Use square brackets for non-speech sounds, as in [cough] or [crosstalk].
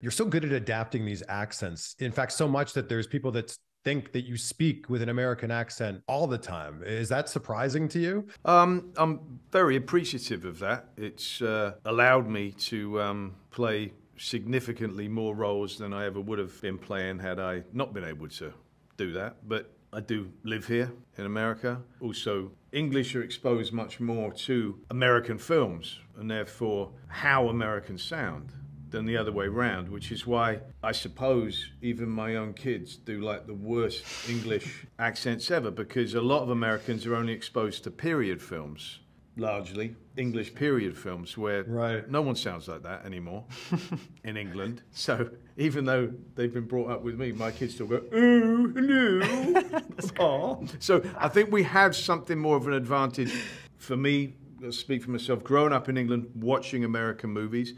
You're so good at adapting these accents. In fact, so much that there's people that think that you speak with an American accent all the time. Is that surprising to you? Um, I'm very appreciative of that. It's uh, allowed me to um, play significantly more roles than I ever would have been playing had I not been able to do that. But I do live here in America. Also, English are exposed much more to American films and therefore how Americans sound than the other way round, which is why I suppose even my own kids do like the worst English accents ever because a lot of Americans are only exposed to period films, largely English period films, where right. no one sounds like that anymore [laughs] in England. So even though they've been brought up with me, my kids still go, ooh, hello. [laughs] so I think we have something more of an advantage for me. I'll speak for myself. Growing up in England, watching American movies,